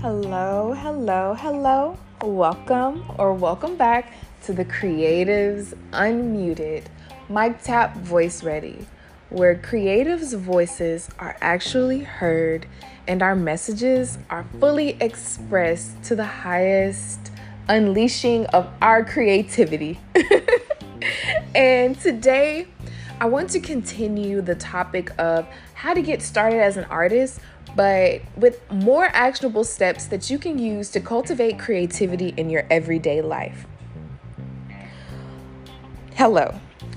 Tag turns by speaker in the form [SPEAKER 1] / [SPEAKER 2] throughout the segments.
[SPEAKER 1] Hello, hello, hello. Welcome or welcome back to the Creatives Unmuted Mic Tap Voice Ready, where creatives' voices are actually heard and our messages are fully expressed to the highest unleashing of our creativity. and today, I want to continue the topic of how to get started as an artist but with more actionable steps that you can use to cultivate creativity in your everyday life. Hello,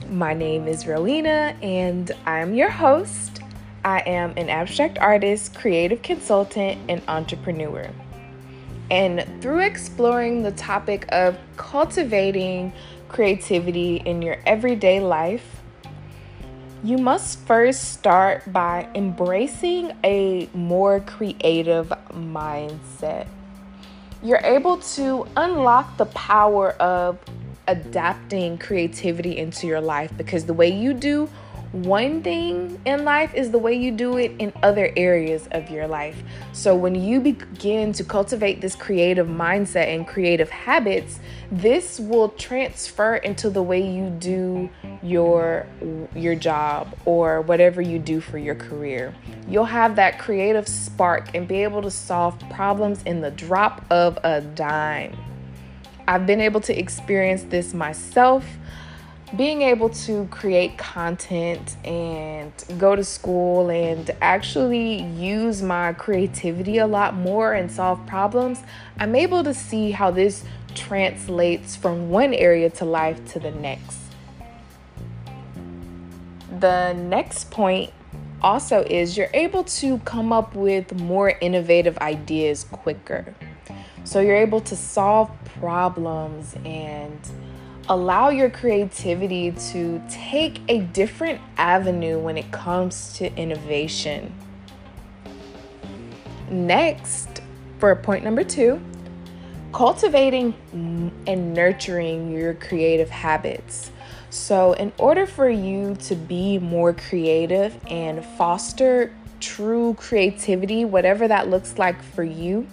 [SPEAKER 1] my name is Rowena, and I'm your host. I am an abstract artist, creative consultant, and entrepreneur. And through exploring the topic of cultivating creativity in your everyday life, you must first start by embracing a more creative mindset. You're able to unlock the power of adapting creativity into your life because the way you do one thing in life is the way you do it in other areas of your life. So, when you begin to cultivate this creative mindset and creative habits, this will transfer into the way you do your your job or whatever you do for your career. You'll have that creative spark and be able to solve problems in the drop of a dime. I've been able to experience this myself being able to create content and go to school and actually use my creativity a lot more and solve problems, I'm able to see how this translates from one area to life to the next. The next point also is you're able to come up with more innovative ideas quicker. So you're able to solve problems and allow your creativity to take a different avenue when it comes to innovation. Next, for point number two, cultivating and nurturing your creative habits. So, in order for you to be more creative and foster true creativity, whatever that looks like for you,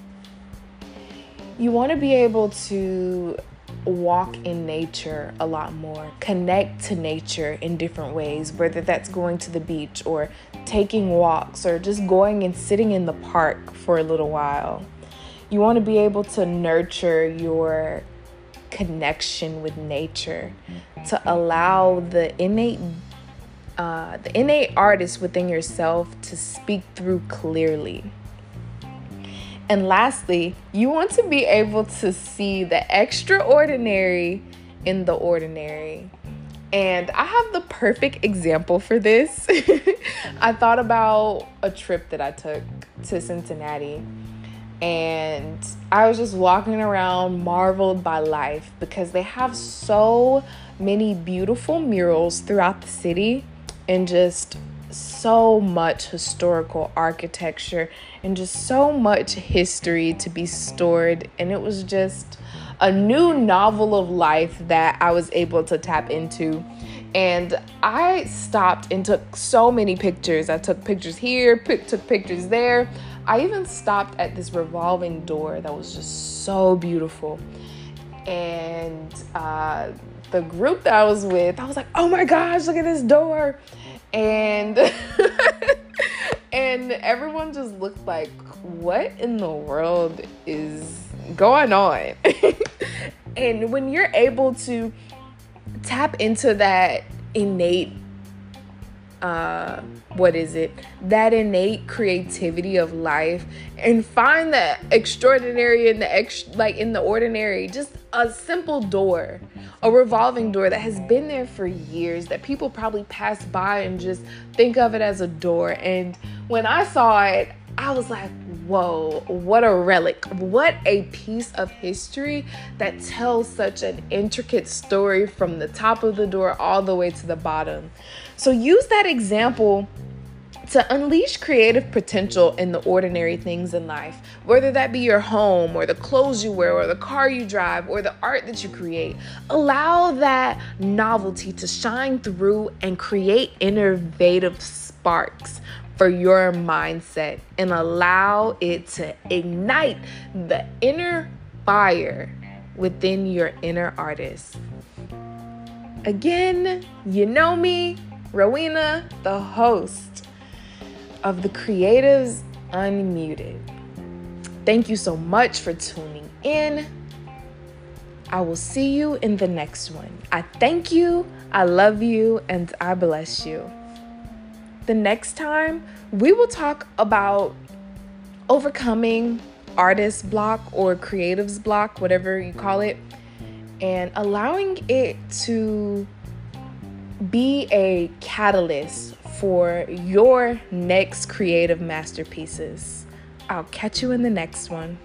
[SPEAKER 1] you want to be able to walk in nature a lot more, connect to nature in different ways, whether that's going to the beach or taking walks or just going and sitting in the park for a little while. You want to be able to nurture your connection with nature to allow the innate uh, the innate artist within yourself to speak through clearly. And lastly, you want to be able to see the extraordinary in the ordinary. And I have the perfect example for this. I thought about a trip that I took to Cincinnati. And I was just walking around marveled by life because they have so many beautiful murals throughout the city and just so much historical architecture and just so much history to be stored. And it was just a new novel of life that I was able to tap into. And I stopped and took so many pictures. I took pictures here, took pictures there. I even stopped at this revolving door that was just so beautiful. And uh, the group that I was with, I was like, oh my gosh, look at this door. And and everyone just looked like what in the world is going on? And when you're able to tap into that innate what is it? That innate creativity of life and find the extraordinary in the ex like in the ordinary. Just a simple door a revolving door that has been there for years that people probably pass by and just think of it as a door. And when i saw it i was like whoa what a relic. What a piece of history that tells such an intricate story from the top of the door all the way to the bottom. So use that example to unleash creative potential in the ordinary things in life, whether that be your home or the clothes you wear or the car you drive or the art that you create. Allow that novelty to shine through and create innovative sparks for your mindset and allow it to ignite the inner fire within your inner artist. Again, you know me, Rowena, the host of the Creatives Unmuted. Thank you so much for tuning in. I will see you in the next one. I thank you, I love you, and I bless you. The next time, we will talk about overcoming artist block or creatives block, whatever you call it, and allowing it to be a catalyst for your next creative masterpieces. I'll catch you in the next one.